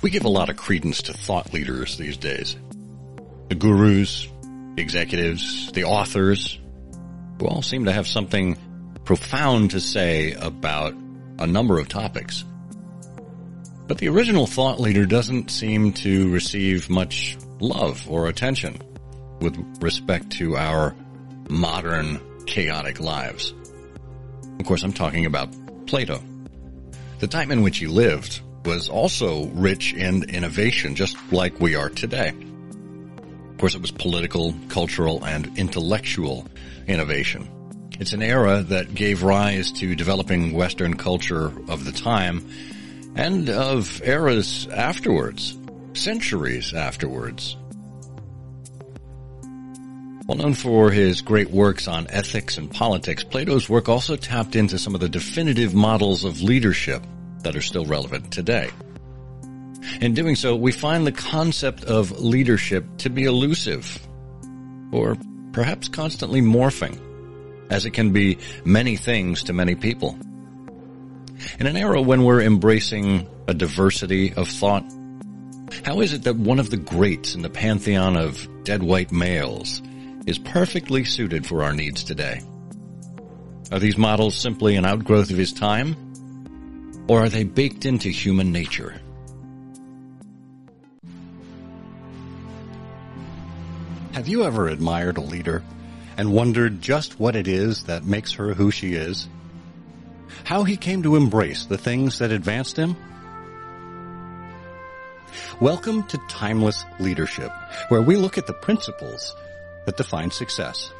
We give a lot of credence to thought leaders these days. The gurus, the executives, the authors, who all seem to have something profound to say about a number of topics. But the original thought leader doesn't seem to receive much love or attention with respect to our modern chaotic lives. Of course, I'm talking about Plato. The time in which he lived was also rich in innovation, just like we are today. Of course, it was political, cultural, and intellectual innovation. It's an era that gave rise to developing Western culture of the time and of eras afterwards, centuries afterwards. Well known for his great works on ethics and politics, Plato's work also tapped into some of the definitive models of leadership that are still relevant today. In doing so, we find the concept of leadership to be elusive, or perhaps constantly morphing, as it can be many things to many people. In an era when we're embracing a diversity of thought, how is it that one of the greats in the pantheon of dead white males is perfectly suited for our needs today? Are these models simply an outgrowth of his time? Or are they baked into human nature? Have you ever admired a leader and wondered just what it is that makes her who she is? How he came to embrace the things that advanced him? Welcome to Timeless Leadership, where we look at the principles that define success.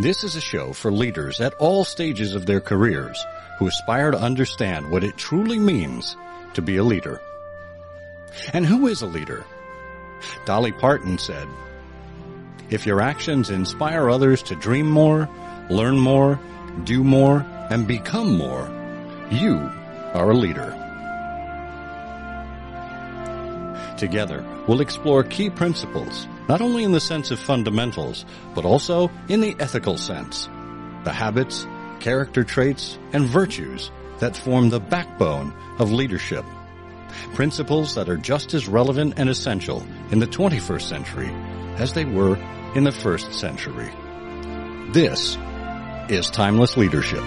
This is a show for leaders at all stages of their careers who aspire to understand what it truly means to be a leader. And who is a leader? Dolly Parton said, If your actions inspire others to dream more, learn more, do more, and become more, you are a leader. Together, we'll explore key principles, not only in the sense of fundamentals, but also in the ethical sense. The habits, character traits, and virtues that form the backbone of leadership. Principles that are just as relevant and essential in the 21st century as they were in the first century. This is Timeless Leadership.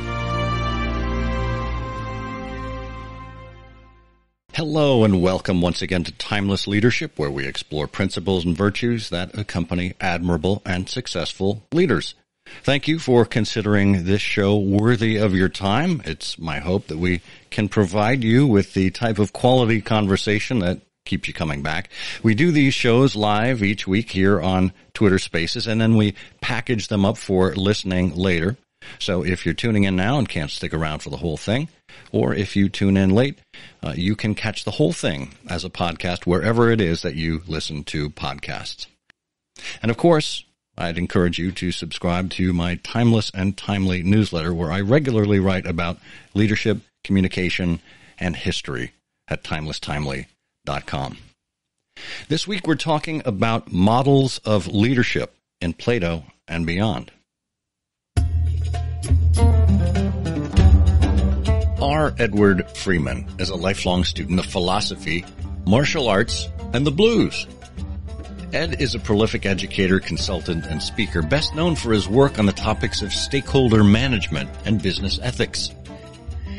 Hello and welcome once again to Timeless Leadership, where we explore principles and virtues that accompany admirable and successful leaders. Thank you for considering this show worthy of your time. It's my hope that we can provide you with the type of quality conversation that keeps you coming back. We do these shows live each week here on Twitter Spaces, and then we package them up for listening later. So if you're tuning in now and can't stick around for the whole thing, or if you tune in late, uh, you can catch the whole thing as a podcast wherever it is that you listen to podcasts. And of course, I'd encourage you to subscribe to my timeless and timely newsletter where I regularly write about leadership, communication, and history at timelesstimely.com. This week we're talking about models of leadership in Plato and beyond. R. Edward Freeman is a lifelong student of philosophy, martial arts, and the blues. Ed is a prolific educator, consultant, and speaker, best known for his work on the topics of stakeholder management and business ethics.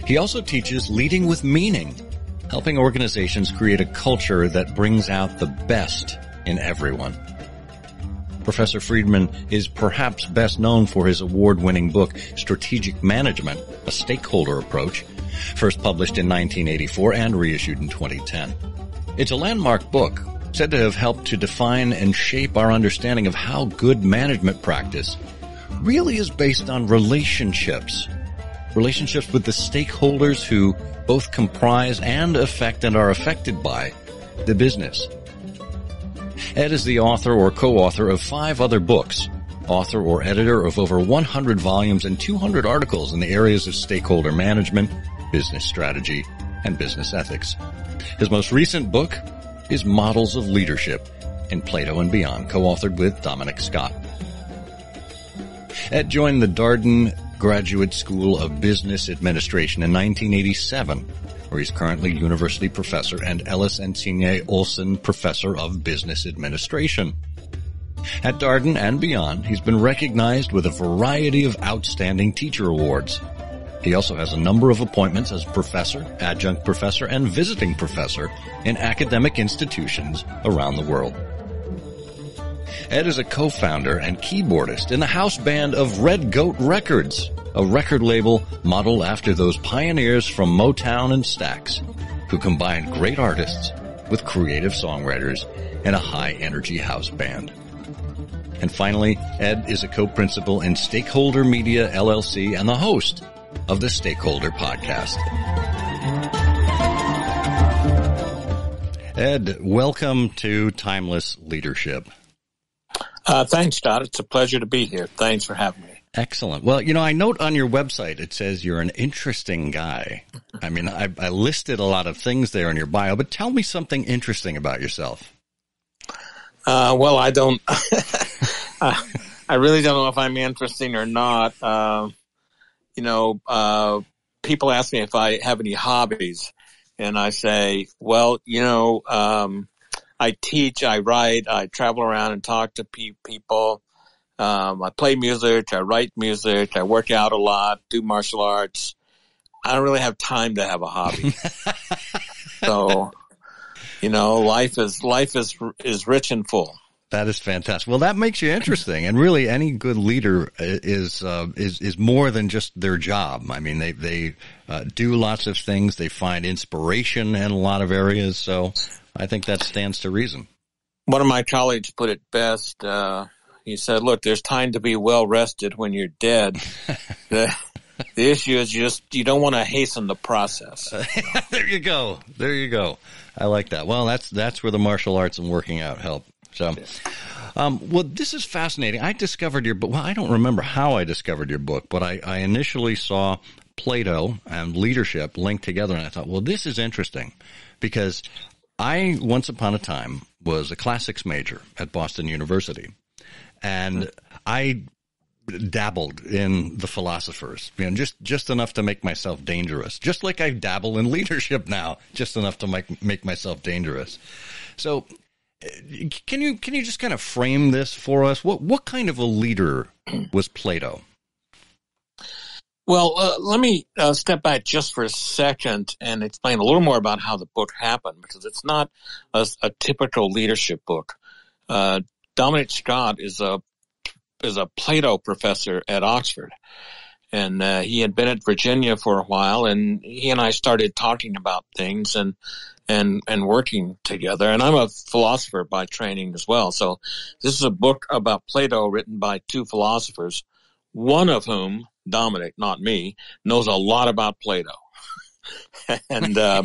He also teaches leading with meaning, helping organizations create a culture that brings out the best in everyone. Professor Freeman is perhaps best known for his award-winning book, Strategic Management, a Stakeholder Approach, first published in 1984 and reissued in 2010. It's a landmark book, said to have helped to define and shape our understanding of how good management practice really is based on relationships. Relationships with the stakeholders who both comprise and affect and are affected by the business. Ed is the author or co-author of five other books, author or editor of over 100 volumes and 200 articles in the areas of stakeholder management, business strategy, and business ethics. His most recent book is Models of Leadership in Plato and Beyond, co-authored with Dominic Scott. Ed joined the Darden Graduate School of Business Administration in 1987, where he's currently university professor and Elis and Signe Olsson Professor of Business Administration. At Darden and beyond, he's been recognized with a variety of outstanding teacher awards. He also has a number of appointments as professor, adjunct professor, and visiting professor in academic institutions around the world. Ed is a co-founder and keyboardist in the house band of Red Goat Records, a record label modeled after those pioneers from Motown and Stax, who combined great artists with creative songwriters and a high energy house band. And finally, Ed is a co-principal in Stakeholder Media LLC and the host of the Stakeholder Podcast. Ed, welcome to Timeless Leadership. Uh, thanks, Scott. It's a pleasure to be here. Thanks for having me. Excellent. Well, you know, I note on your website it says you're an interesting guy. I mean, I, I listed a lot of things there in your bio, but tell me something interesting about yourself. Uh, well, I don't. I really don't know if I'm interesting or not. Uh, you know, uh, people ask me if I have any hobbies, and I say, well, you know, um, I teach, I write, I travel around and talk to pe- people. Um, I play music, I write music, I work out a lot, do martial arts. I don't really have time to have a hobby. so, you know, life is life is is rich and full. That is fantastic. Well, that makes you interesting, and really, any good leader is uh, is is more than just their job. I mean, they they uh, do lots of things. They find inspiration in a lot of areas. So, I think that stands to reason. One of my colleagues put it best. Uh, he said, "Look, there's time to be well rested when you're dead. the, the issue is just you don't want to hasten the process." there you go. There you go. I like that. Well, that's that's where the martial arts and working out help. So, um, well, this is fascinating. I discovered your book. Well, I don't remember how I discovered your book, but I, I initially saw Plato and leadership linked together, and I thought, well, this is interesting because I once upon a time was a classics major at Boston University, and I dabbled in the philosophers, you know, just just enough to make myself dangerous. Just like I dabble in leadership now, just enough to make make myself dangerous. So can you can you just kind of frame this for us? What what kind of a leader was Plato? Well, uh, let me uh, step back just for a second and explain a little more about how the book happened because it's not a, a typical leadership book. Uh, Dominic Scott is a is a Plato professor at Oxford, and uh, he had been at Virginia for a while, and he and I started talking about things, and and and working together. And I'm a philosopher by training as well. So this is a book about Plato written by two philosophers, one of whom, Dominic, not me, knows a lot about Plato. and uh,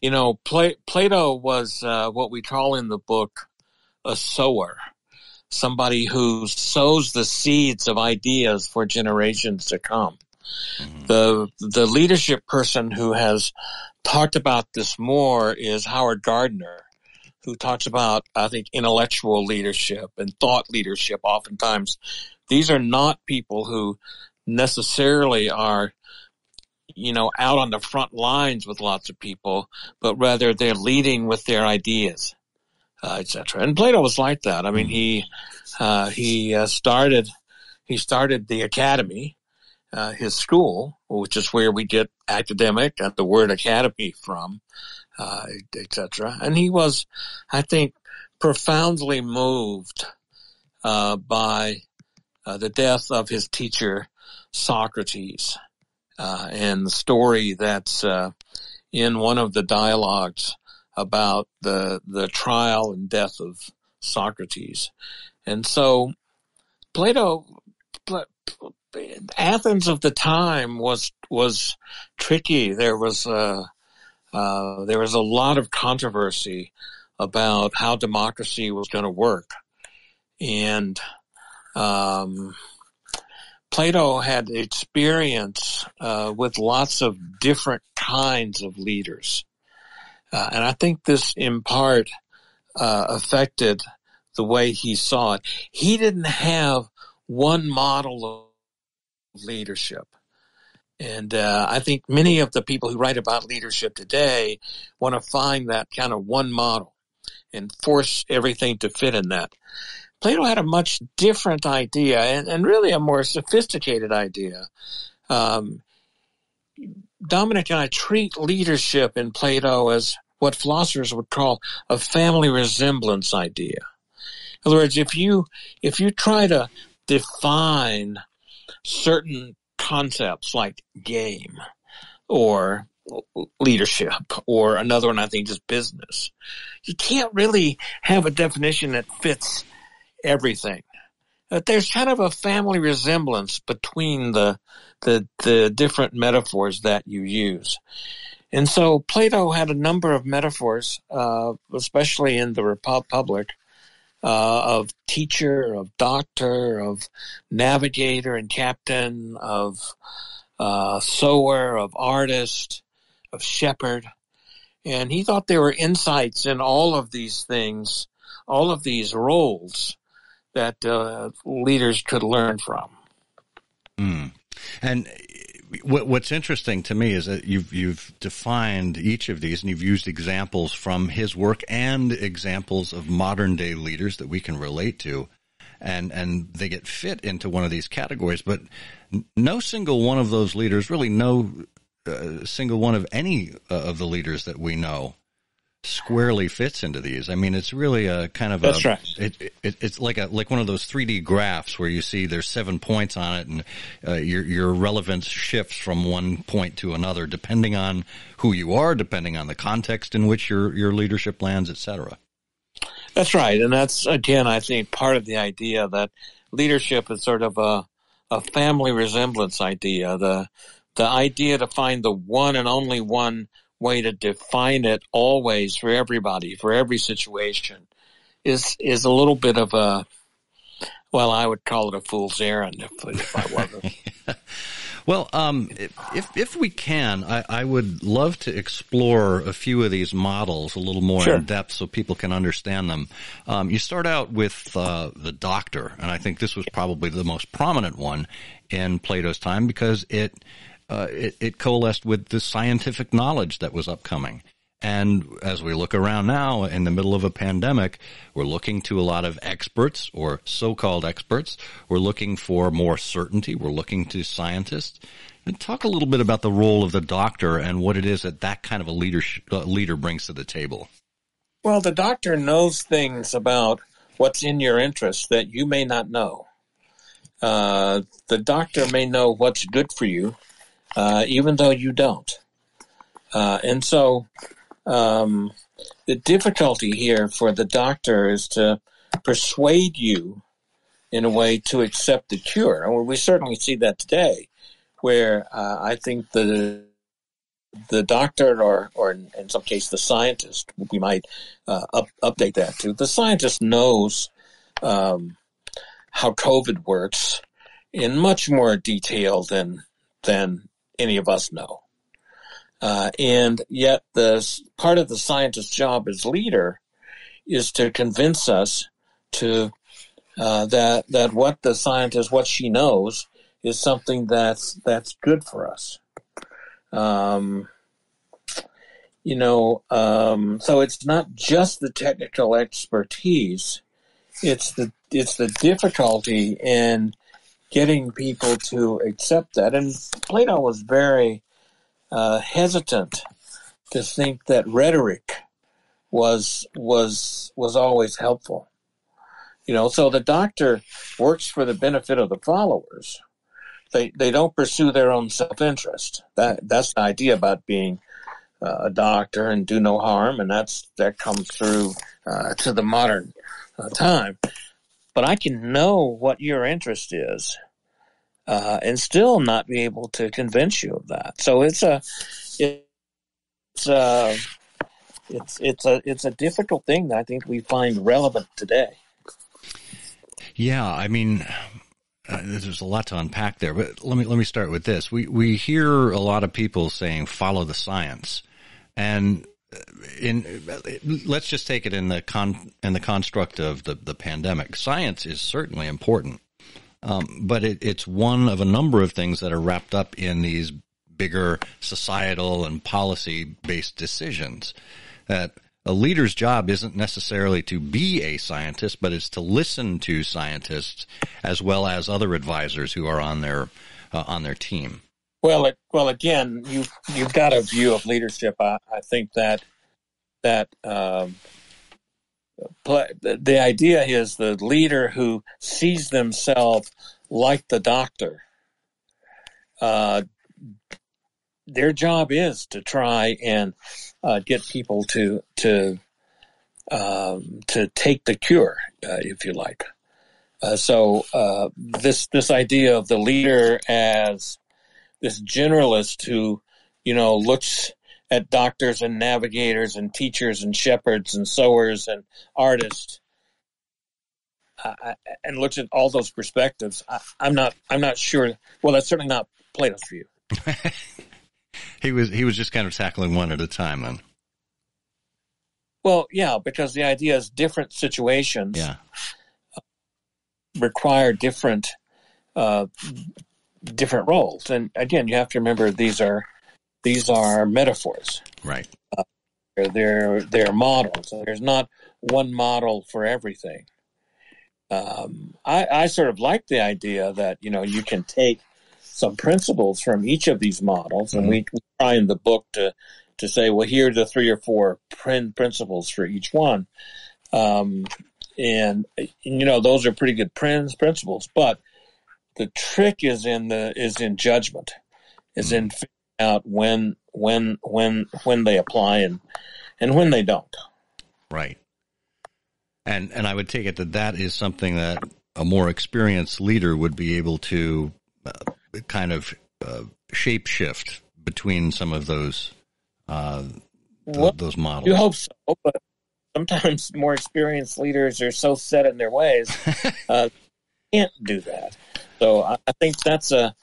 you know, Plato was uh, what we call in the book a sower. Somebody who sows the seeds of ideas for generations to come. Mm-hmm. The the leadership person who has talked about this more is Howard Gardner, who talks about, I think, intellectual leadership and thought leadership. Oftentimes, these are not people who necessarily are, you know, out on the front lines with lots of people, but rather they're leading with their ideas, uh, etc. And Plato was like that. I mean, he uh, he uh, started he started the academy uh, his school, which is where we get academic and the word academy from, uh, etc. And he was, I think, profoundly moved uh, by uh, the death of his teacher Socrates, uh, and the story that's uh, in one of the dialogues about the the trial and death of Socrates, and so Plato Athens of the time was was tricky. There was a uh, there was a lot of controversy about how democracy was going to work, and um, Plato had experience uh, with lots of different kinds of leaders, uh, and I think this in part uh, affected the way he saw it. He didn't have one model of leadership. And uh, I think many of the people who write about leadership today want to find that kind of one model and force everything to fit in that. Plato had a much different idea and, and really a more sophisticated idea. Um, Dominic and I treat leadership in Plato as what philosophers would call a family resemblance idea. In other words, if you if you try to define certain concepts like game or leadership or another one I think is business. You can't really have a definition that fits everything. But there's kind of a family resemblance between the, the, the different metaphors that you use. And so Plato had a number of metaphors, uh, especially in the Republic, uh, of teacher, of doctor, of navigator and captain, of uh, sower, of artist, of shepherd. And he thought there were insights in all of these things, all of these roles that uh, leaders could learn from. Mm. And what, what's interesting to me is that you've you've defined each of these, and you've used examples from his work and examples of modern day leaders that we can relate to, and and they get fit into one of these categories. But no single one of those leaders, really, no uh, single one of any uh, of the leaders that we know squarely fits into these. I mean, it's really a kind of That's a, right. It, it, it's like a like one of those 3D graphs where you see there's seven points on it, and uh, your your relevance shifts from one point to another depending on who you are, depending on the context in which your your leadership lands, etc. That's right, and that's again, I think, part of the idea that leadership is sort of a a family resemblance idea. The the idea to find the one and only one way to define it always for everybody, for every situation is, is a little bit of a, well, I would call it a fool's errand if, if I wasn't. Well, um, if if we can, I, I, would love to explore a few of these models a little more sure. in depth so people can understand them. Um, you start out with uh, the doctor, and I think this was probably the most prominent one in Plato's time because it uh, it, it coalesced with the scientific knowledge that was upcoming. And as we look around now in the middle of a pandemic, we're looking to a lot of experts or so-called experts. We're looking for more certainty. We're looking to scientists. And talk a little bit about the role of the doctor and what it is that that kind of a leadership, uh, leader brings to the table. Well, the doctor knows things about what's in your interest that you may not know. Uh, the doctor may know what's good for you uh, even though you don't. Uh, and so um, the difficulty here for the doctor is to persuade you in a way to accept the cure. And we certainly see that today, where uh, I think the the doctor or, or in some case the scientist, we might uh, up, update that to, the scientist knows um, how COVID works in much more detail than than any of us know. Uh, and yet, the part of the scientist's job as leader is to convince us to uh, that that what the scientist, what she knows, is something that's that's good for us. Um, you know, um, so it's not just the technical expertise; it's the it's the difficulty in getting people to accept that. And Plato was very uh, hesitant to think that rhetoric was was was always helpful. You know, so the doctor works for the benefit of the followers. They they don't pursue their own self interest. That that's the idea about being uh, a doctor and do no harm, and that's that comes through uh, to the modern uh, time but I can know what your interest is uh, and still not be able to convince you of that. So it's a it's a it's it's a it's a difficult thing that I think we find relevant today. Yeah, I mean. Uh, there's a lot to unpack there, but let me let me start with this. We we hear a lot of people saying follow the science, and in let's just take it in the con in the construct of the the pandemic. Science is certainly important, Um, but it, it's one of a number of things that are wrapped up in these bigger societal and policy based decisions. That a leader's job isn't necessarily to be a scientist, but it's to listen to scientists as well as other advisors who are on their uh, on their team. Well, it, well, again, you you've got a view of leadership. I, I think that that um, the idea is the leader who sees themselves like the doctor. Uh, their job is to try and uh, get people to to um, to take the cure, uh, if you like. Uh, so uh, this this idea of the leader as this generalist who, you know, looks at doctors and navigators and teachers and shepherds and sowers and artists, uh, and looks at all those perspectives. I, I'm not. I'm not sure. Well, that's certainly not Plato's view. he was. He was just kind of tackling one at a time, then. Well, yeah, because the idea is different situations yeah. require different uh, different roles, and again, you have to remember these are these are metaphors, right? Uh, they're they're models. There's not one model for everything. Um, I, I sort of like the idea that you know you can take some principles from each of these models, and mm-hmm. we, we try in the book to to say, well, here are the three or four prin- principles for each one. Um, and, you know, those are pretty good prin- principles, but the trick is in the, is in judgment, is in figuring out when, when, when, when they apply and, and when they don't. Right. And, and I would take it that that is something that a more experienced leader would be able to uh, kind of uh, shape shift between some of those uh, th- well, those models. You hope so, but sometimes more experienced leaders are so set in their ways, uh, can't do that. So I, I think that's a,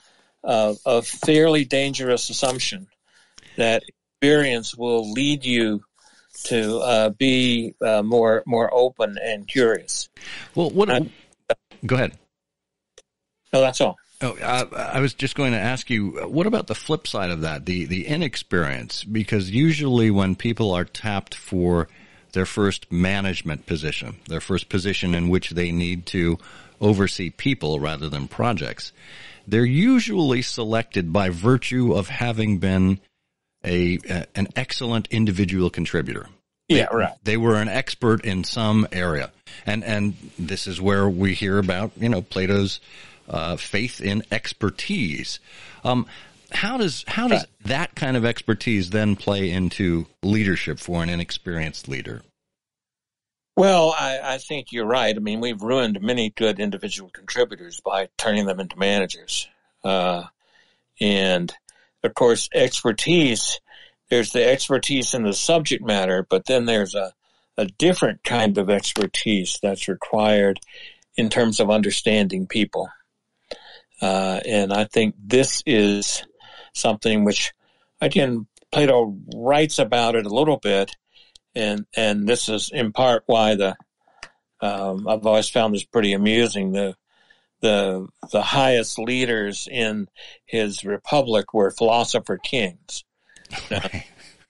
a, a fairly dangerous assumption that experience will lead you to uh, be uh, more more open and curious. Well, what? go ahead. No, that's all. Oh, I, I, was just going to ask you, what about the flip side of that, the the inexperience? Because usually when people are tapped for their first management position, their first position in which they need to oversee people rather than projects, they're usually selected by virtue of having been a, a an excellent individual contributor. Yeah, right. They were an expert in some area, and and this is where we hear about you know Plato's uh, faith in expertise. Um, how does how does that kind of expertise then play into leadership for an inexperienced leader? Well, I, I, think you're right. I mean, we've ruined many good individual contributors by turning them into managers. Uh, and of course, expertise, there's the expertise in the subject matter, but then there's a, a different kind of expertise that's required in terms of understanding people. Uh, and I think this is something which, again, Plato writes about it a little bit, and and this is in part why the um, I've always found this pretty amusing. The the the highest leaders in his republic were philosopher kings. Now,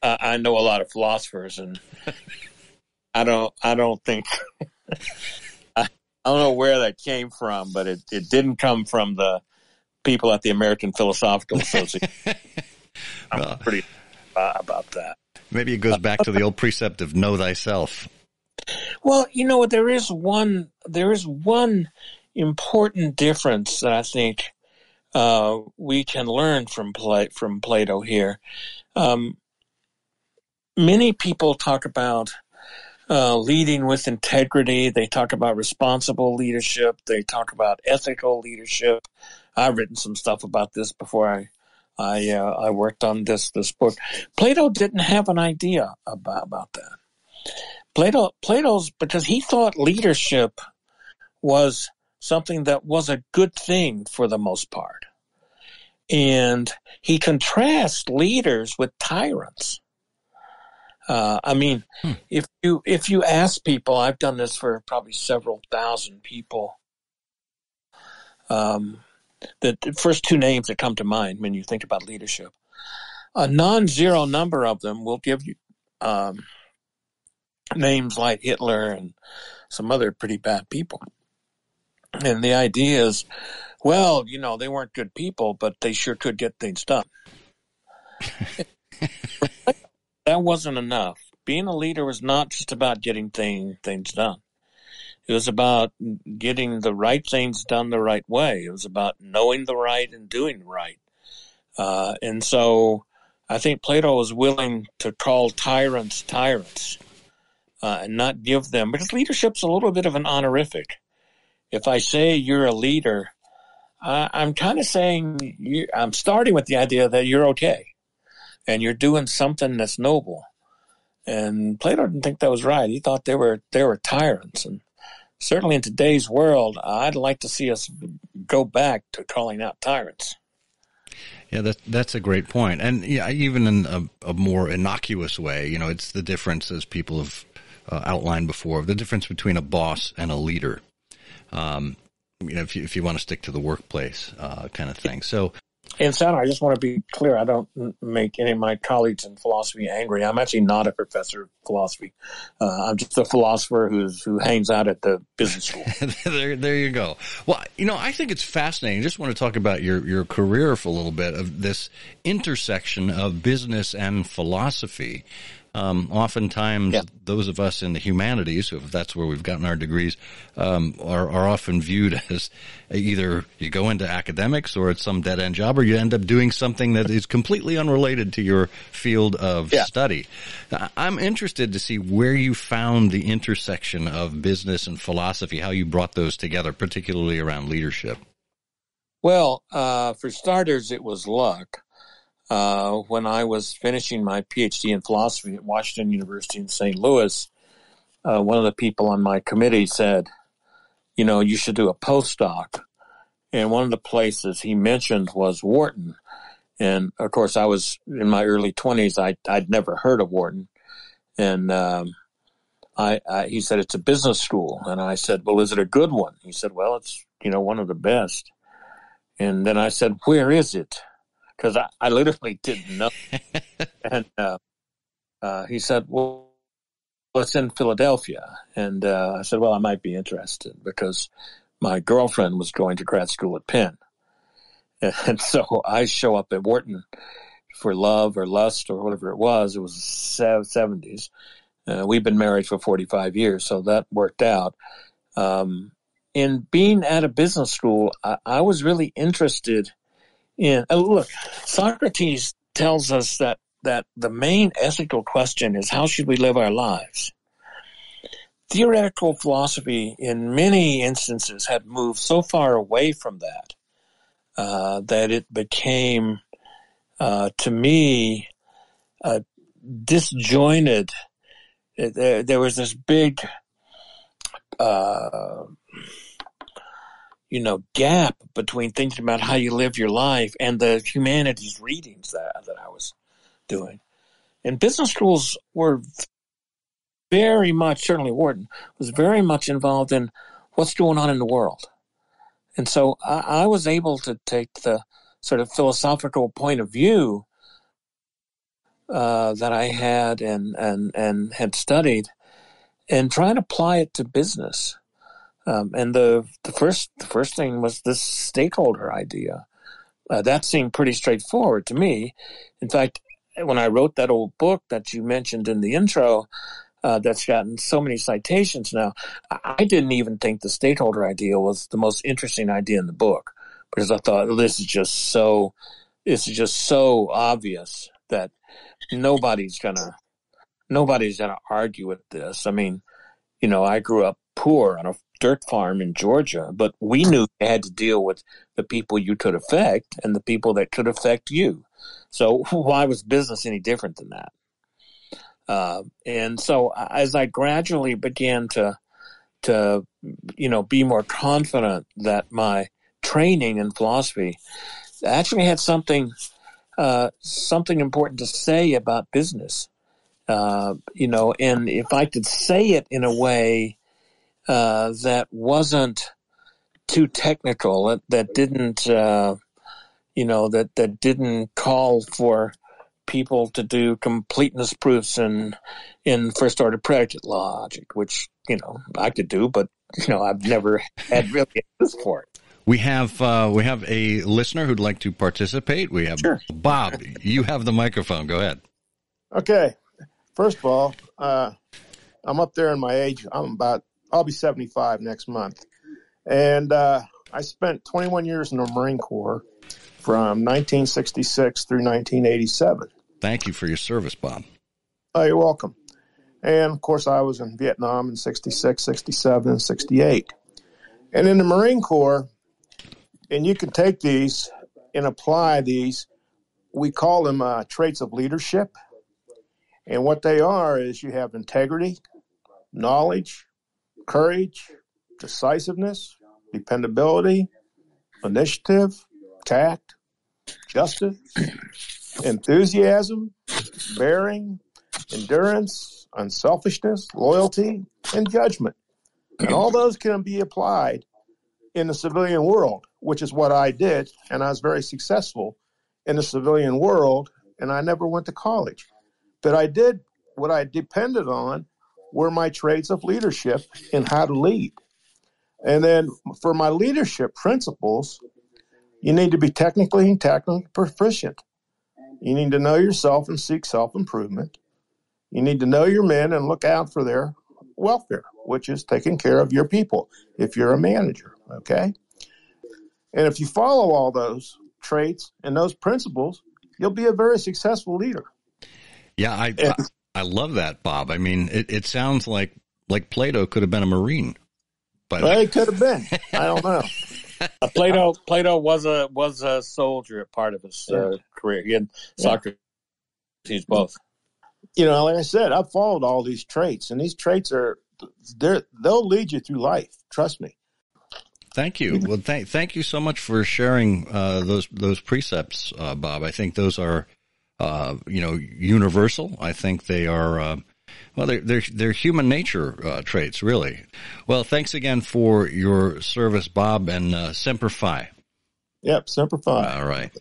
I, I know a lot of philosophers, and I don't I don't think I don't know where that came from, but it, it didn't come from the people at the American Philosophical Association. I'm pretty uh, about that. Maybe it goes back to the old precept of know thyself. Well, you know, what? there is one there is one important difference that I think uh, we can learn from from Plato here. Um, many people talk about uh, leading with integrity. They talk about responsible leadership. They talk about ethical leadership. I've written some stuff about this before I I uh, I worked on this this book. Plato didn't have an idea about about that. Plato Plato's because he thought leadership was something that was a good thing for the most part. And he contrasts leaders with tyrants. Uh, I mean, hmm. if you if you ask people, I've done this for probably several thousand people. Um, the, first two names that come to mind when you think about leadership. A non-zero number of them will give you um, names like Hitler and some other pretty bad people. And the idea is, well, you know, they weren't good people, but they sure could get things done. that wasn't enough. Being a leader was not just about getting thing, things done. It was about getting the right things done the right way. It was about knowing the right and doing right. Uh, and so I think Plato was willing to call tyrants tyrants uh, and not give them, because leadership's a little bit of an honorific. If I say you're a leader, I'm kind of saying you, I'm starting with the idea that you're okay and you're doing something that's noble. And Plato didn't think that was right. He thought they were they were tyrants, and certainly in today's world, I'd like to see us go back to calling out tyrants. Yeah, that, that's a great point. And yeah, even in a, a, more innocuous way, you know, it's the difference as people have uh, outlined before, the difference between a boss and a leader. Um, you know, if you, if you want to stick to the workplace, uh, kind of thing. So, and I just want to be clear. I don't make any of my colleagues in philosophy angry. I'm actually not a professor of philosophy. Uh, I'm just a philosopher who's who hangs out at the business school. there, there you go. Well, you know, I think it's fascinating. I just want to talk about your your career for a little bit of this intersection of business and philosophy. Um, oftentimes, yeah. those of us in the humanities, if that's where we've gotten our degrees, um, are, are often viewed as either you go into academics or it's some dead end job, or you end up doing something that is completely unrelated to your field of yeah. study. I'm interested to see where you found the intersection of business and philosophy, how you brought those together, particularly around leadership. Well, uh, for starters, it was luck. Uh, when I was finishing my PhD in philosophy at Washington University in St. Louis, uh, one of the people on my committee said, you know, you should do a postdoc. And one of the places he mentioned was Wharton. And of course, I was in my early 20s. I, I'd never heard of Wharton. And um, I, I, he said, it's a business school. And I said, well, is it a good one? He said, well, it's, you know, one of the best. And then I said, where is it? Because I, I, literally didn't know. and uh, uh, he said, "Well, it's in Philadelphia," and uh, I said, "Well, I might be interested because my girlfriend was going to grad school at Penn, and so I show up at Wharton for love or lust or whatever it was. It was seventies. Uh, we've been married for forty five years, so that worked out." Um, in being at a business school, I, I was really interested uh, look, Socrates tells us that that the main ethical question is how should we live our lives. Theoretical philosophy, in many instances, had moved so far away from that uh, that it became, uh, to me, uh, disjointed. There, there, was this big uh, you know, gap between thinking about how you live your life and the humanities readings that, that I was doing. And business schools were very much, certainly Wharton, was very much involved in what's going on in the world. And so I, I was able to take the sort of philosophical point of view uh, that I had and, and, and had studied and try and apply it to business. Um, and the the first the first thing was this stakeholder idea. Uh, that seemed pretty straightforward to me. In fact, when I wrote that old book that you mentioned in the intro, uh, that's gotten so many citations now, I didn't even think the stakeholder idea was the most interesting idea in the book because I thought this is just so this is just so obvious that nobody's gonna nobody's gonna argue with this. I mean, you know, I grew up poor on a dirt farm in Georgia, but we knew you had to deal with the people you could affect and the people that could affect you. So why was business any different than that? Uh, and so as I gradually began to to you know be more confident that my training in philosophy actually had something uh, something important to say about business. Uh, you know, and if I could say it in a way uh, that wasn't too technical, that, that didn't, uh, you know, that, that didn't call for people to do completeness proofs in, in first order predicate logic, which, you know, I could do, but, you know, I've never had really this for it. We have uh, we have a listener who'd like to participate. We have sure. Bob. You have the microphone. Go ahead. Okay. First of all, uh, I'm up there in my age. I'm about. I'll be 75 next month, and uh, I spent 21 years in the Marine Corps from 1966 through 1987. Thank you for your service, Bob. Oh, you're welcome. And of course, I was in Vietnam in 66, 67, and 68. And in the Marine Corps, and you can take these and apply these. We call them uh, traits of leadership. And what they are is you have integrity, knowledge, courage, decisiveness, dependability, initiative, tact, justice, enthusiasm, bearing, endurance, unselfishness, loyalty, and judgment. And all those can be applied in the civilian world, which is what I did. And I was very successful in the civilian world, and I never went to college. But I did what I depended on were my traits of leadership and how to lead. And then for my leadership principles, you need to be technically and tactically proficient. You need to know yourself and seek self improvement. You need to know your men and look out for their welfare, which is taking care of your people if you're a manager. Okay. And if you follow all those traits and those principles, you'll be a very successful leader. Yeah, I and, I, I, love that, Bob. I mean, it, it sounds like like Plato could have been a marine, but well, he could have been. I don't know. Plato Plato was a was a soldier at part of his uh, career. He had Socrates yeah. both. You know, like I said, I've followed all these traits, and these traits are they they'll lead you through life. Trust me. Thank you. Well, thank thank you so much for sharing uh, those those precepts, uh, Bob. I think those are, uh, you know, universal. I think they are. Uh, well, they're they're, they're human nature uh, traits, really. Well, thanks again for your service, Bob, and uh, Semper Fi. Yep, Semper Fi. All right.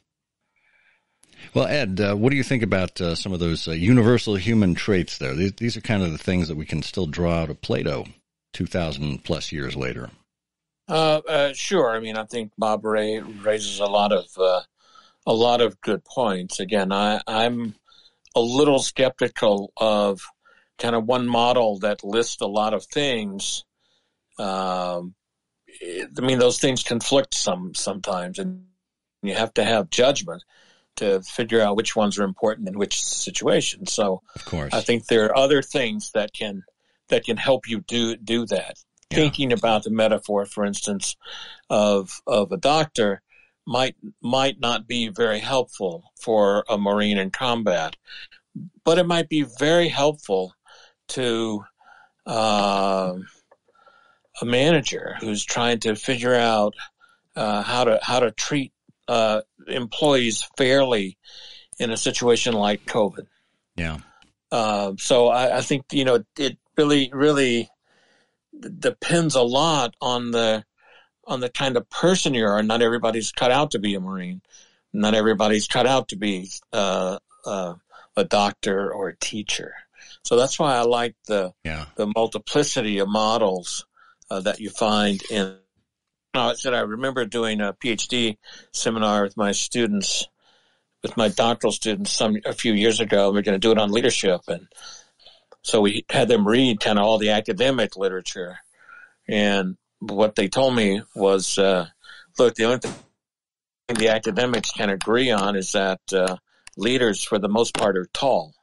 Well, Ed, uh, what do you think about uh, some of those uh, universal human traits there? These, these, are kind of the things that we can still draw out of Plato 2,000 plus years later. Uh, uh, sure. I mean, I think Bob Ray raises a lot of uh, a lot of good points. Again, I, I'm a little skeptical of kind of one model that lists a lot of things. Um, I mean, those things conflict some sometimes, and you have to have judgment to figure out which ones are important in which situation. So, of course, I think there are other things that can that can help you do do that yeah. thinking about the metaphor, for instance, of of a doctor might might not be very helpful for a marine in combat, but it might be very helpful to uh, a manager who's trying to figure out uh, how to how to treat uh, employees fairly in a situation like COVID. Yeah. Uh, so I, I, think you know it really really depends a lot on the on the kind of person you are. Not everybody's cut out to be a marine. Not everybody's cut out to be uh, uh, a doctor or a teacher. So that's why I like the yeah. the multiplicity of models uh, that you find in. I said I remember doing a PhD seminar with my students, with my doctoral students, some a few years ago. We are going to do it on leadership, and so we had them read kind of all the academic literature. And what they told me was, uh, look, the only thing the academics can agree on is that uh, leaders, for the most part, are tall.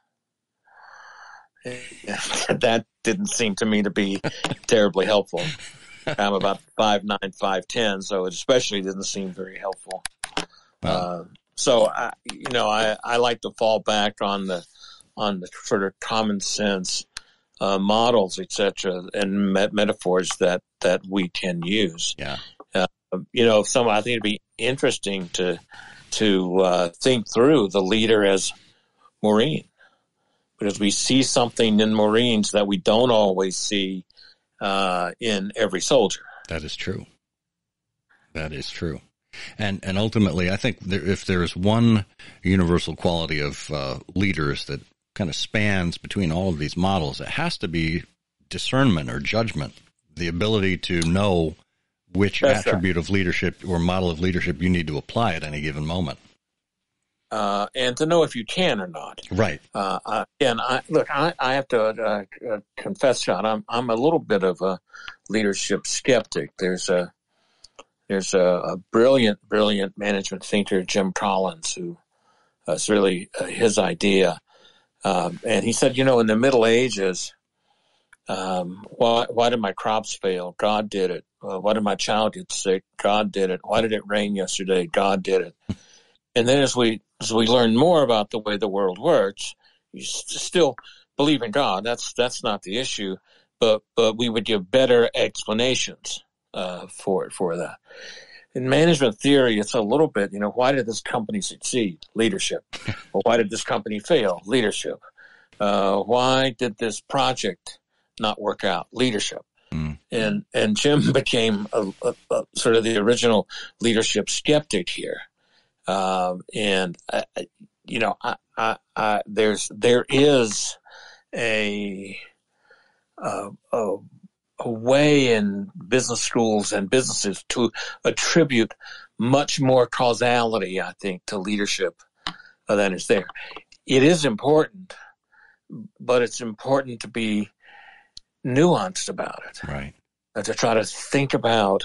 that didn't seem to me to be terribly helpful. I'm about five nine, five ten, so it especially didn't seem very helpful. Wow. Uh, so I, you know, I, I like to fall back on the on the sort of common sense uh, models, etc., and met- metaphors that that we can use. Yeah. Uh, you know, some I think it'd be interesting to to uh, think through the leader as Marine, because we see something in Marines that we don't always see uh, in every soldier. That is true. That is true. And and ultimately, I think there, if there's one universal quality of uh, leaders that kind of spans between all of these models, it has to be discernment or judgment, the ability to know which That's attribute right. of leadership or model of leadership you need to apply at any given moment. Uh, and to know if you can or not. Right. Uh, and I look, I, I have to uh, uh, confess, John, I'm I'm a little bit of a leadership skeptic. There's a there's a, a brilliant, brilliant management thinker, Jim Collins, who uh, it's really uh, his idea. Um, and he said, you know, in the Middle Ages, um, why, why did my crops fail? God did it. Uh, why did my child get sick? God did it. Why did it rain yesterday? God did it. and then as we as we learn more about the way the world works, you still believe in God. That's that's not the issue, but but we would give better explanations uh, for for that. In management theory, it's a little bit, you know, why did this company succeed? Leadership. well, why did this company fail? Leadership. Uh, why did this project not work out? Leadership. Mm. And and Jim became a, a, a, sort of the original leadership skeptic here. Um, and I, you know, I, I, there's there is a a way in business schools and businesses to attribute much more causality, I think, to leadership than is there. It is important, but it's important to be nuanced about it. Right. And to try to think about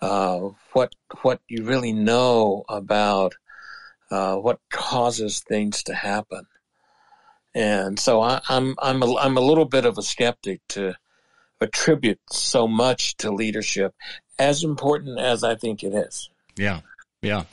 uh, what what you really know about uh, what causes things to happen. And so I, I'm I'm a, I'm a little bit of a skeptic to attribute so much to leadership, as important as I think it is. Yeah, yeah.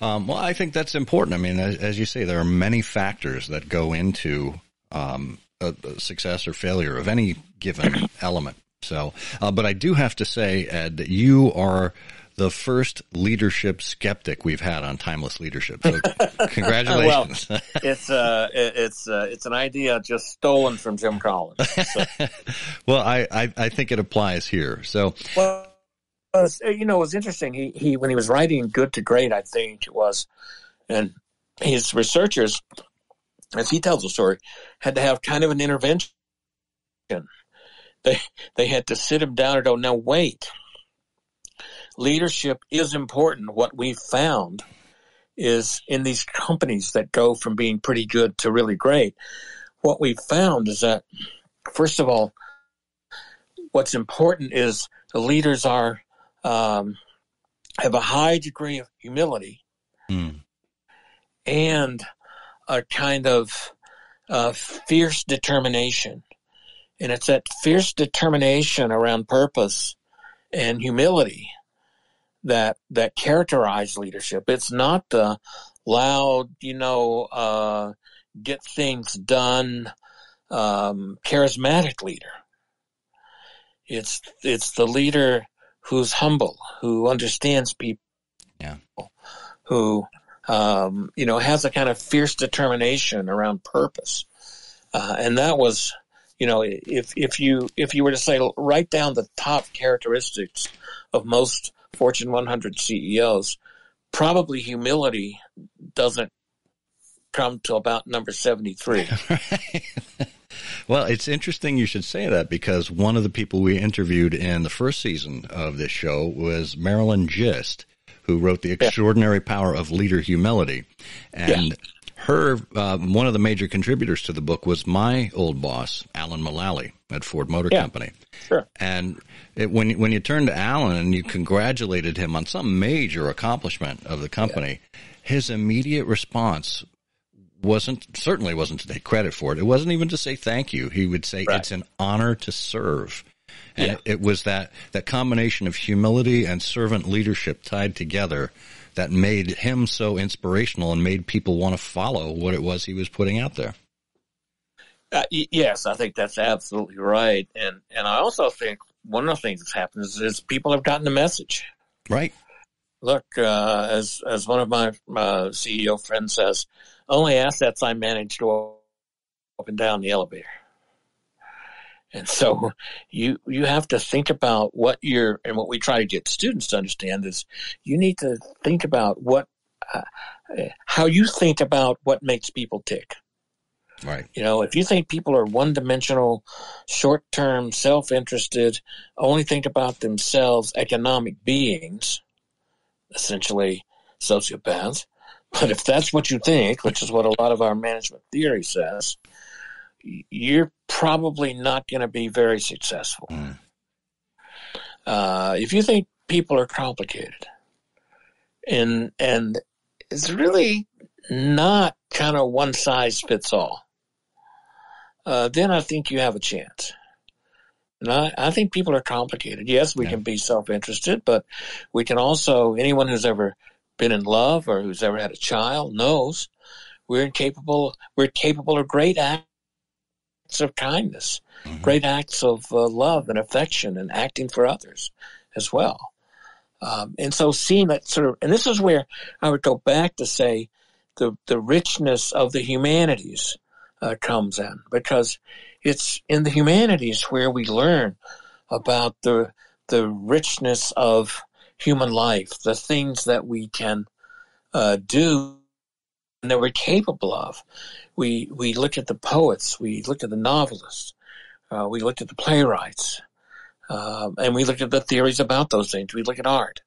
Um, well, I think that's important. I mean, as, as, you say, there are many factors that go into um, a, a success or failure of any given element. So, uh, but I do have to say, Ed, that you are the first leadership skeptic we've had on timeless leadership. So congratulations. well, it's uh, it's uh, it's an idea just stolen from Jim Collins. So. well, I, I, I think it applies here. So well, you know, it was interesting. He he when he was writing Good to Great, I think it was, and his researchers, as he tells the story, had to have kind of an intervention. They they had to sit him down and go, now wait leadership is important. What we've found is in these companies that go from being pretty good to really great, what we've found is that, first of all, what's important is the leaders are um, have a high degree of humility mm. and a kind of uh, fierce determination. And it's that fierce determination around purpose and humility that that characterize leadership. It's not the loud, you know, uh, get things done, um, charismatic leader. It's it's the leader who's humble, who understands people, yeah. who um, you know has a kind of fierce determination around purpose, uh, and that was, you know, if if you if you were to say write down the top characteristics of most Fortune 100 CEOs, probably humility doesn't come to about number 73. well, it's interesting you should say that because one of the people we interviewed in the first season of this show was Marilyn Gist, who wrote The Extraordinary yeah. Power of Leader Humility. And yeah her uh, one of the major contributors to the book was my old boss, Alan Mulally at Ford Motor yeah, Company. Sure. And it, when when you turned to Alan and you congratulated him on some major accomplishment of the company, yeah. his immediate response wasn't certainly wasn't to take credit for it. It wasn't even to say thank you. He would say right. it's an honor to serve. And yeah. it, it was that that combination of humility and servant leadership tied together that made him so inspirational and made people want to follow what it was he was putting out there. Uh, yes, I think that's absolutely right, and and I also think one of the things that's happened is, is people have gotten the message. Right. Look, uh, as as one of my uh, CEO friends says, only assets I manage go up and down the elevator, And so you you have to think about what you're and what we try to get students to understand is you need to think about what uh, how you think about what makes people tick. Right. You know, if you think people are one dimensional, short term, self interested, only think about themselves, economic beings, essentially sociopaths. But if that's what you think, which is what a lot of our management theory says, you're probably not going to be very successful. Mm. Uh, if you think people are complicated, and and it's really not kind of one size fits all, uh, then I think you have a chance. And I, I think people are complicated. Yes, we yeah. can be self interested, but we can also anyone who's ever been in love or who's ever had a child knows we're incapable. We're capable of great acts acts of kindness, mm-hmm. great acts of uh, love and affection and acting for others as well. Um, and so seeing that sort of, and this is where I would go back to say the, the richness of the humanities uh, comes in because it's in the humanities where we learn about the, the richness of human life, the things that we can uh, do and that we're capable of we we look at the poets, we look at the novelists, uh, we look at the playwrights, um, and we look at the theories about those things. We look at art.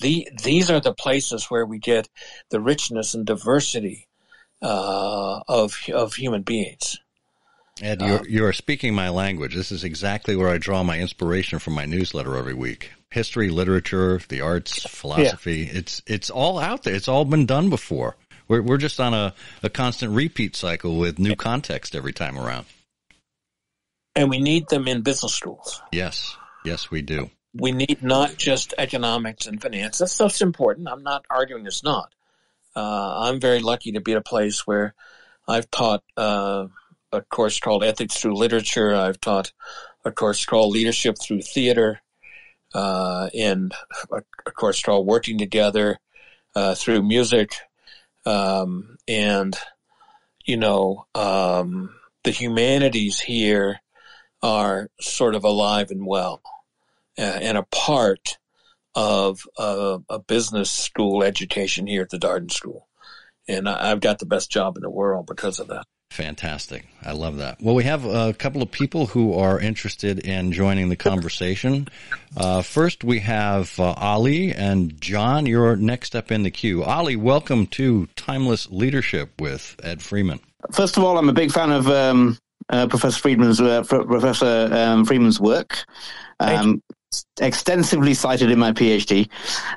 The, these are the places where we get the richness and diversity uh, of of human beings. Ed, you're, um, you're speaking my language. This is exactly where I draw my inspiration from my newsletter every week. History, literature, the arts, philosophy. Yeah. It's it's all out there. It's all been done before. We're we're just on a, a constant repeat cycle with new context every time around. And we need them in business schools. Yes. Yes, we do. We need not just economics and finance. That stuff's important. I'm not arguing it's not. Uh, I'm very lucky to be at a place where I've taught uh, a course called Ethics Through Literature. I've taught a course called Leadership Through Theater, uh, and a, a, course called Working Together uh, Through Music. Um, and, you know, um, the humanities here are sort of alive and well uh, and a part of a business school education here at the Darden School. And I, I've got the best job in the world because of that. Fantastic. I love that. Well, we have a couple of people who are interested in joining the conversation. Uh, first, we have uh, Ali and John. You're next up in the queue. Ali, welcome to Timeless Leadership with Ed Freeman. First of all, I'm a big fan of um, uh, Professor Friedman's uh, Professor um, Freeman's work. Um, extensively cited in my PhD.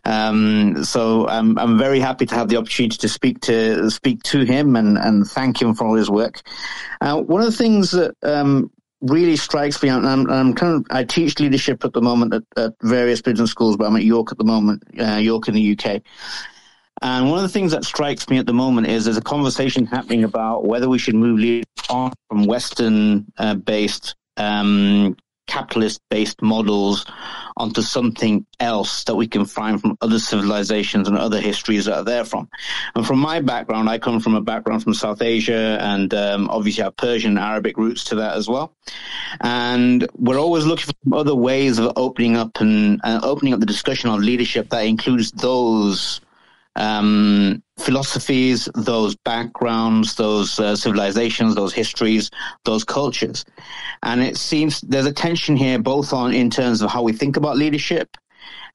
Um, so I'm, I'm very happy to have the opportunity to speak to speak to him and, and thank him for all his work. Uh, one of the things that um, really strikes me, and I'm, I'm, kind of I teach leadership at the moment at, at, various business schools, but I'm at York at the moment, uh, York in the UK. And one of the things that strikes me at the moment is there's a conversation happening about whether we should move leadership on from Western uh, based um, capitalist based models onto something else that we can find from other civilizations and other histories that are there from. And from my background, I come from a background from South Asia and um, obviously have Persian and Arabic roots to that as well. And we're always looking for other ways of opening up and uh, opening up the discussion on leadership that includes those um, philosophies, those backgrounds, those uh, civilizations, those histories, those cultures. And it seems there's a tension here, both on in terms of how we think about leadership,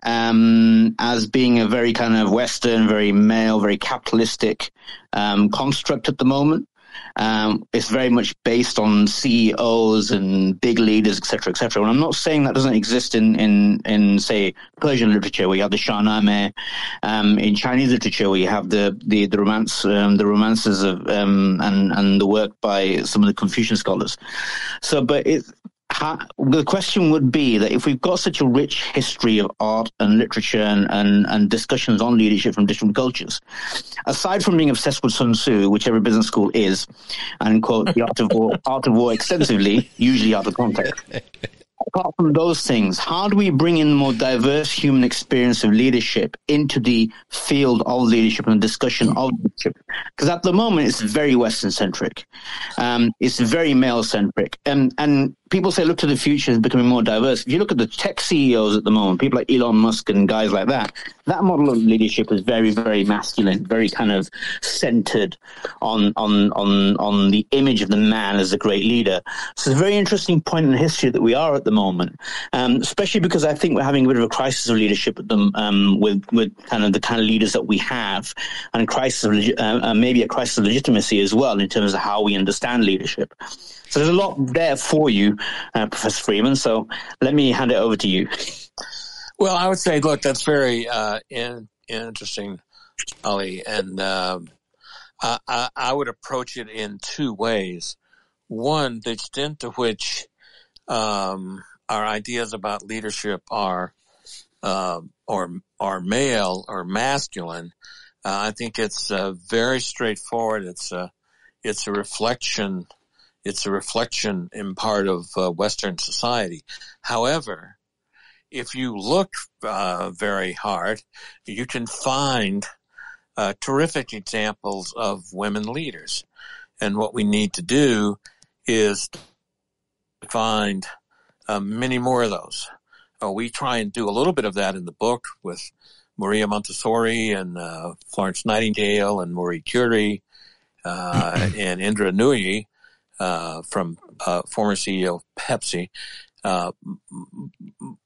um, as being a very kind of Western, very male, very capitalistic um, construct at the moment, um, it's very much based on CEOs and big leaders, etc., etc. And I'm not saying that doesn't exist in, in, in say Persian literature, where you have the Shahnameh, um, in Chinese literature, where you have the the, the romance, um, the romances of um, and and the work by some of the Confucian scholars. So, but it, how, the question would be that if we've got such a rich history of art and literature and, and, and, discussions on leadership from different cultures, aside from being obsessed with Sun Tzu, which every business school is, and quote the art of war, art of war extensively, usually out of context. Apart from those things, how do we bring in more diverse human experience of leadership into the field of leadership and discussion of leadership? Because at the moment, it's very Western centric. Um, it's very male centric. And, and people say look to the future is becoming more diverse. If you look at the tech CEOs at the moment, people like Elon Musk and guys like that, that model of leadership is very, very masculine, very kind of centered on on on on the image of the man as a great leader. So it's a very interesting point in history that we are at the moment, um, especially because I think we're having a bit of a crisis of leadership at them um, with with kind of the kind of leaders that we have, and a crisis of uh, uh, maybe a crisis of legitimacy as well in terms of how we understand leadership. So there's a lot there for you, uh, Professor Freeman. So let me hand it over to you. Well, I would say, look, that's very uh, in, interesting, Ali, and um, I, I, would approach it in two ways. One, the extent to which um, our ideas about leadership are uh, or are male or masculine. Uh, I think it's uh, very straightforward. It's a it's a reflection it's a reflection in part of uh, Western society. However, if you look uh, very hard, you can find uh, terrific examples of women leaders. And what we need to do is find uh, many more of those. Uh, we try and do a little bit of that in the book with Maria Montessori and uh, Florence Nightingale and Marie Curie and Indra Nooyi uh, from uh, former CEO of Pepsi. Uh,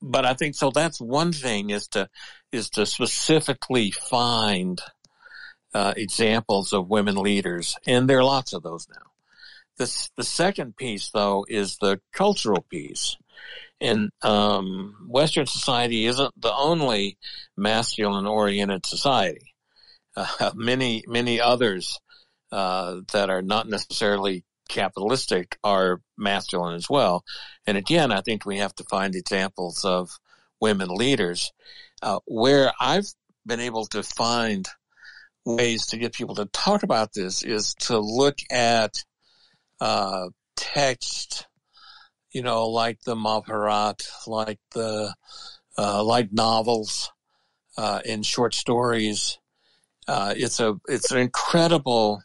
but I think so. That's one thing is to is to specifically find uh, examples of women leaders, and there are lots of those now. This the second piece, though, is the cultural piece. And um, Western society isn't the only masculine-oriented society. Uh, many many others uh, that are not necessarily capitalistic are masculine as well. And again, I think we have to find examples of women leaders. Uh, where I've been able to find ways to get people to talk about this is to look at uh, text, you know, like the Mahabharat, like the uh, like novels uh, and short stories. Uh, it's a it's an incredible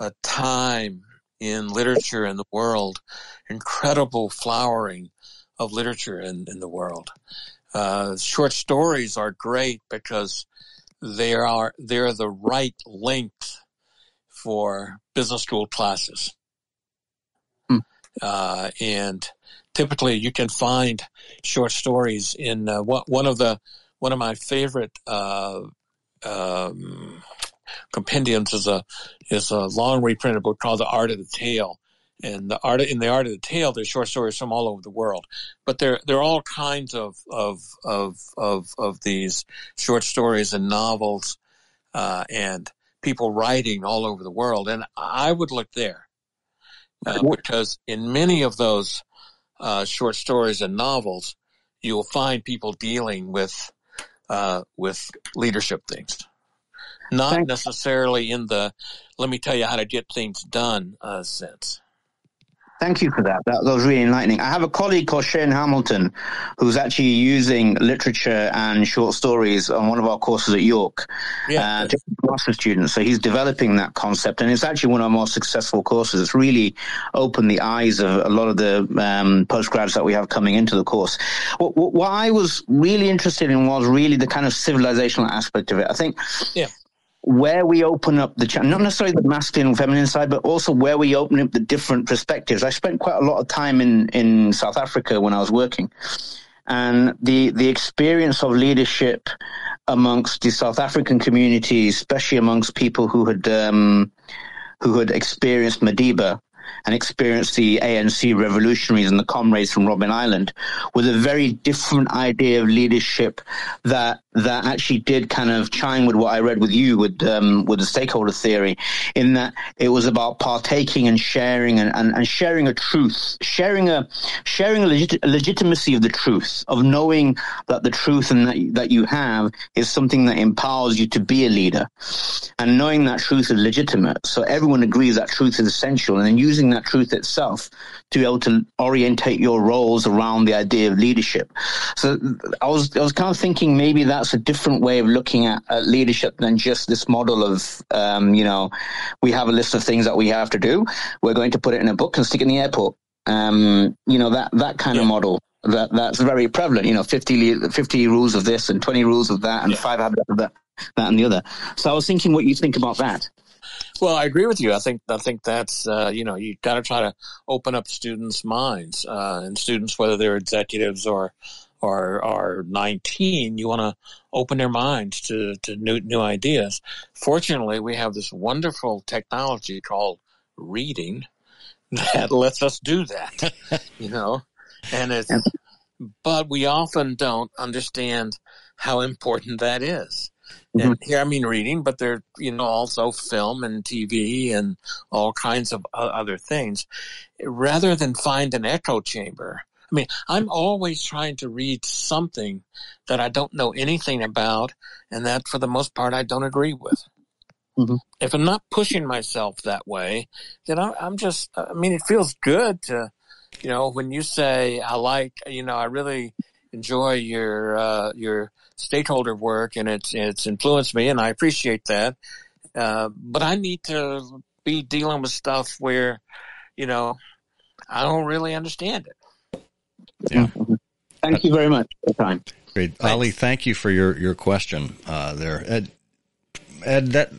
uh, time in literature in the world, incredible flowering of literature in, in the world. Uh, short stories are great because they are they're the right length for business school classes. Hmm. Uh, and typically you can find short stories in uh, one of the one of my favorite uh, um, compendiums is a is a long reprinted book called The Art of the Tale. And the art in the art of the tale, there's short stories from all over the world, but there there are all kinds of of of of, of these short stories and novels, uh, and people writing all over the world. And I would look there uh, because in many of those uh, short stories and novels, you will find people dealing with uh, with leadership things not Thank necessarily in the let me tell you how to get things done uh, sense. Thank you for that. that. that. was really enlightening. I have a colleague called Shane Hamilton who's actually using literature and short stories on one of our courses at York yeah, uh, to master students. So he's developing that concept, and it's actually one of our most successful courses. It's really opened the eyes of a lot of the um, postgrads that we have coming into the course. What, what, I was really interested in was really the kind of civilizational aspect of it. I think yeah where we open up the not necessarily the masculine and feminine side, but also where we open up the different perspectives. I spent quite a lot of time in in South Africa when I was working, and the the experience of leadership amongst the South African community, especially amongst people who had um, who had experienced Madiba and experienced the ANC revolutionaries and the comrades from Robben Island with a very different idea of leadership that that actually did kind of chime with what I read with you with um, with the stakeholder theory, in that it was about partaking and sharing and, and, and sharing a truth, sharing a sharing a, legit, a, legitimacy of the truth, of knowing that the truth and that that you have is something that empowers you to be a leader, and knowing that truth is legitimate. So everyone agrees that truth is essential, and then using that truth itself to be able to orientate your roles around the idea of leadership. So I was I was kind of thinking maybe that that's a different way of looking at, at leadership than just this model of, um, you know, we have a list of things that we have to do. We're going to put it in a book and stick it in the airport. um, you know that that kind yeah. of model that that's very prevalent. You know, 50, 50 rules of this and twenty rules of that, and yeah. five habits of that, that and the other. So I was thinking, what you think about that? Well, I agree with you. I think I think that's uh, you know you got to try to open up students' minds uh, and students, whether they're executives or or are 19, you want to open their minds to, to new, new ideas. Fortunately, we have this wonderful technology called reading that lets us do that, you know, and it's, but we often don't understand how important that is. Mm-hmm. And here I mean reading, but there, you know, also film and TV and all kinds of other things. Rather than find an echo chamber, I mean, I'm always trying to read something that I don't know anything about and that for the most part I don't agree with. Mm-hmm. If I'm not pushing myself that way, then I, I'm just, I mean, it feels good to, you know, when you say, I like, you know, I really enjoy your, uh, your stakeholder work and it's, it's influenced me and I appreciate that. Uh, but I need to be dealing with stuff where, you know, I don't really understand it. Yeah. Thank you very much for the time. Great. Thanks. Ali, thank you for your, your question uh, there. Ed, Ed, that,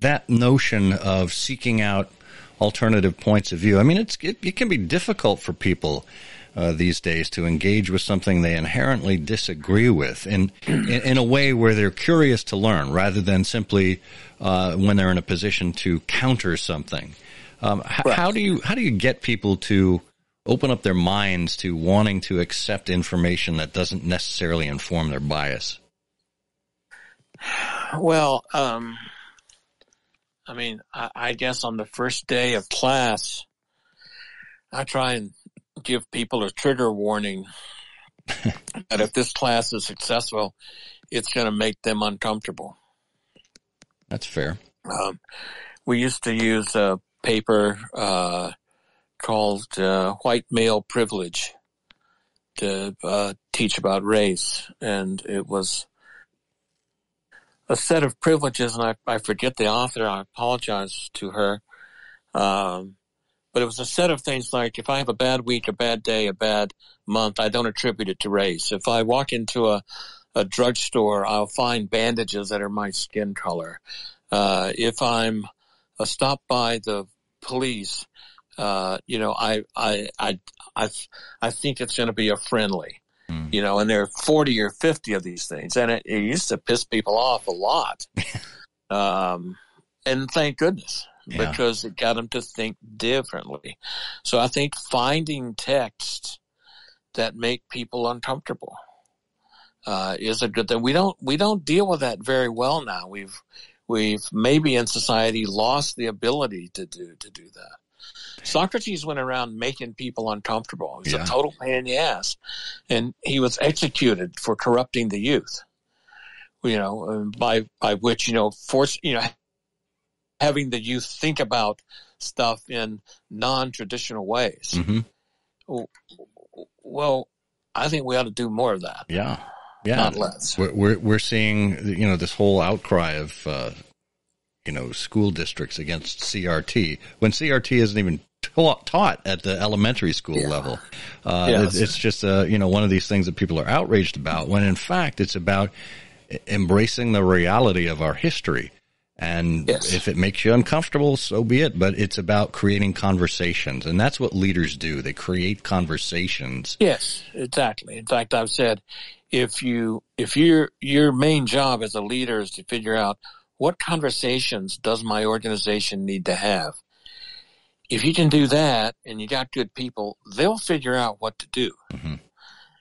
that notion of seeking out alternative points of view, I mean, it's, it, it can be difficult for people uh, these days to engage with something they inherently disagree with in, in, in a way where they're curious to learn rather than simply uh, when they're in a position to counter something. Um, right. How do you how do you get people to open up their minds to wanting to accept information that doesn't necessarily inform their bias? Well, um, I mean, I, I, guess on the first day of class, I try and give people a trigger warning that if this class is successful, it's going to make them uncomfortable. That's fair. Um, we used to use a paper uh, called uh, White Male Privilege to uh, teach about race. And it was a set of privileges, and I, I forget the author. I apologize to her. Um, but it was a set of things like if I have a bad week, a bad day, a bad month, I don't attribute it to race. If I walk into a, a drugstore, I'll find bandages that are my skin color. Uh, if I'm uh, stopped by the police, uh, you know, I, I, I, I, I think it's going to be a friendly, mm. you know, and there are 40 or 50 of these things and it, it used to piss people off a lot. um, and thank goodness yeah. because it got them to think differently. So I think finding texts that make people uncomfortable, uh, is a good thing. We don't, we don't deal with that very well now. We've, we've maybe in society lost the ability to do, to do that. Socrates went around making people uncomfortable. He was yeah. a total pain in the ass. And he was executed for corrupting the youth. You know, by, by which, you know, force, you know, having the youth think about stuff in non-traditional ways. Mm-hmm. Well, I think we ought to do more of that. Yeah. Yeah. Not less. We're, we're, we're seeing, you know, this whole outcry of, uh, you know, school districts against CRT when CRT isn't even taught at the elementary school yeah. level. Uh, yes. it's, just, uh, you know, one of these things that people are outraged about when in fact it's about embracing the reality of our history. And yes. if it makes you uncomfortable, so be it. But it's about creating conversations. And that's what leaders do. They create conversations. Yes, exactly. In fact, I've said if you, if your, your main job as a leader is to figure out what conversations does my organization need to have? if you can do that and you got good people, they'll figure out what to do. Mm-hmm.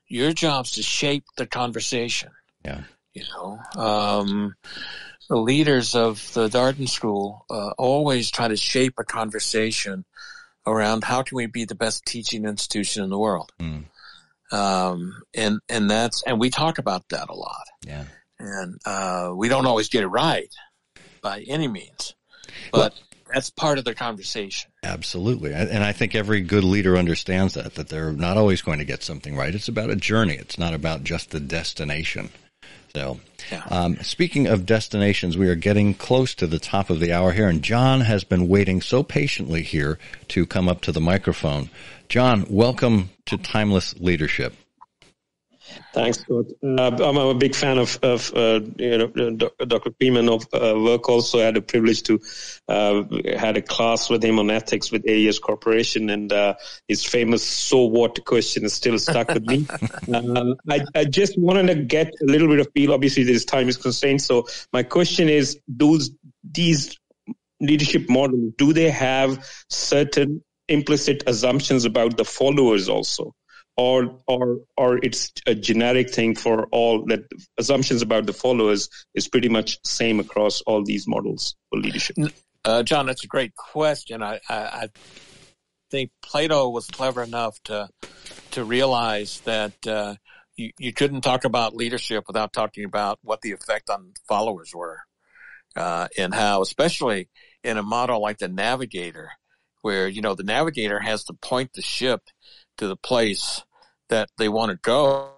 Your job's to shape the conversation. Yeah. You know, um, the leaders of the Darden School uh, always try to shape a conversation around how can we be the best teaching institution in the world. Mm. Um, and and that's and we talk about that a lot. Yeah. And uh, we don't always get it right by any means, but well, that's part of the conversation. Absolutely. And I think every good leader understands that, that they're not always going to get something right. It's about a journey. It's not about just the destination. So, yeah. um, speaking of destinations, we are getting close to the top of the hour here, and John has been waiting so patiently here to come up to the microphone. John, welcome to Timeless Leadership. Thanks, Scott. Uh, I'm a big fan of, of uh, you know, Dr. Freeman's uh, work. Also, I had the privilege to uh, had a class with him on ethics with AES Corporation, and uh, his famous "so what" question is still stuck with me. Um, I, I, just wanted to get a little bit of feel. Obviously, this time is constrained, so my question is: Those these leadership models do they have certain implicit assumptions about the followers also? Or or or it's a generic thing for all that assumptions about the followers is pretty much same across all these models for leadership. Uh, john that's a great question. I, I, I think plato was clever enough to to realize that uh, you, you couldn't talk about leadership without talking about what the effect on followers were uh, and how especially in a model like the navigator where you know the navigator has to point the ship to the place that they want to go,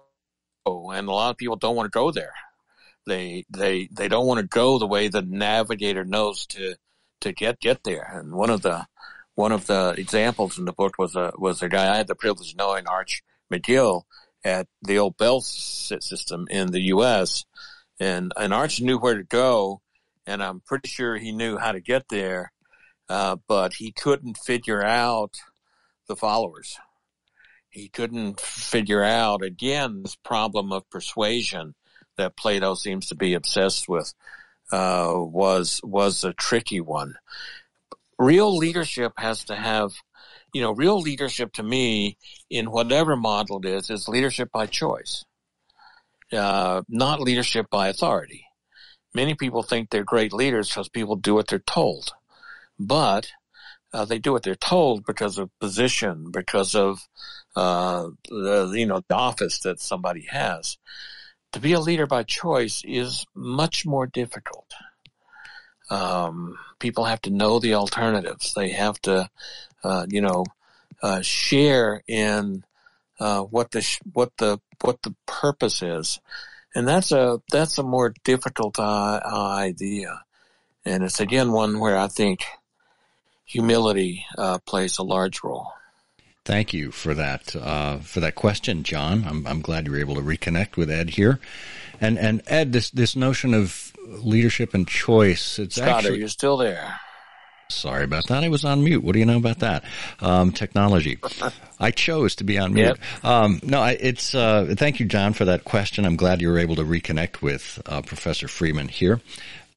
and a lot of people don't want to go there. They they they don't want to go the way the navigator knows to to get get there. And one of the one of the examples in the book was a was a guy I had the privilege of knowing, Arch McGill, at the old Bell system in the U.S. And and Arch knew where to go, and I'm pretty sure he knew how to get there, uh, but he couldn't figure out the followers he couldn't figure out again this problem of persuasion that Plato seems to be obsessed with uh, was was a tricky one. Real leadership has to have, you know, real leadership to me in whatever model it is is leadership by choice, uh, not leadership by authority. Many people think they're great leaders because people do what they're told, but uh, they do what they're told because of position, because of uh, the you know the office that somebody has. To be a leader by choice is much more difficult. Um, people have to know the alternatives. They have to, uh, you know, uh, share in uh, what the what the what the purpose is, and that's a that's a more difficult uh, idea, and it's again one where I think humility uh, plays a large role. Thank you for that uh, for that question, John. I'm, I'm glad you were able to reconnect with Ed here, and and Ed, this this notion of leadership and choice. It's Scott, actually, are you still there? Sorry about that. I was on mute. What do you know about that? Um, technology. I chose to be on mute. Yep. Um, no, I, it's, uh, thank you, John, for that question. I'm glad you were able to reconnect with, uh, Professor Freeman here.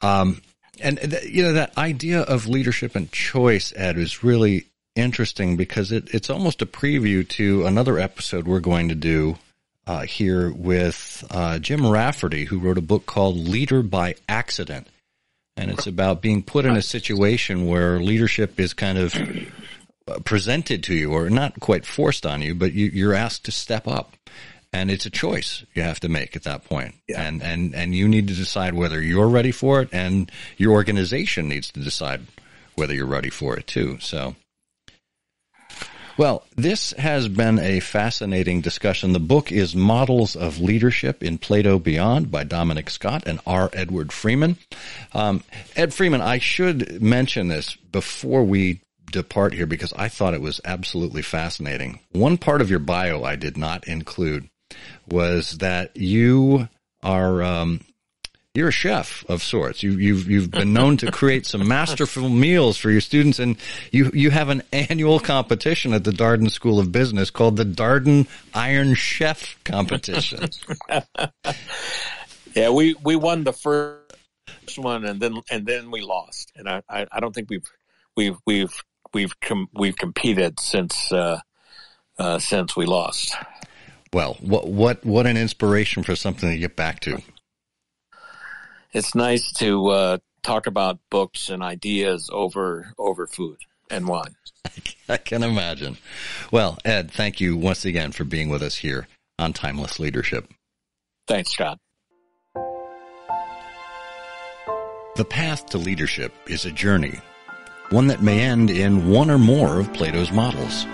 Um, and th- you know that idea of leadership and choice, Ed, is really interesting because it, it's almost a preview to another episode we're going to do uh, here with uh, Jim Rafferty, who wrote a book called Leader by Accident, and it's about being put in a situation where leadership is kind of presented to you, or not quite forced on you, but you, you're asked to step up and it's a choice you have to make at that point. Yeah. And and and you need to decide whether you're ready for it, and your organization needs to decide whether you're ready for it too. So. Well, this has been a fascinating discussion. The book is Models of Leadership in Plato Beyond by Dominic Scott and R. Edward Freeman. Um, Ed Freeman, I should mention this before we depart here because I thought it was absolutely fascinating. One part of your bio I did not include was that you are um, you're a chef of sorts. You, you've you've been known to create some masterful meals for your students, and you you have an annual competition at the Darden School of Business called the Darden Iron Chef Competition. yeah, we we won the first one, and then and then we lost, and I I, I don't think we've we've we've we've com- we've competed since uh, uh, since we lost. Well, what what what an inspiration for something to get back to. It's nice to uh, talk about books and ideas over over food and wine. I can imagine. Well, Ed, thank you once again for being with us here on Timeless Leadership. Thanks, Scott. The path to leadership is a journey, one that may end in one or more of Plato's models.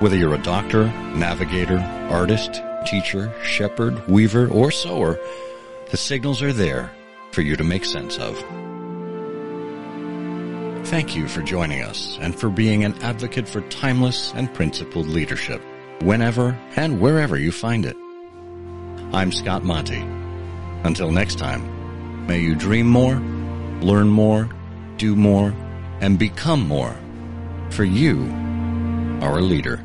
Whether you're a doctor, navigator, artist, teacher, shepherd, weaver, or sower, The signals are there for you to make sense of. Thank you for joining us and for being an advocate for timeless and principled leadership, whenever and wherever you find it. I'm Scott Monty. Until next time, may you dream more, learn more, do more, and become more. For you are a leader.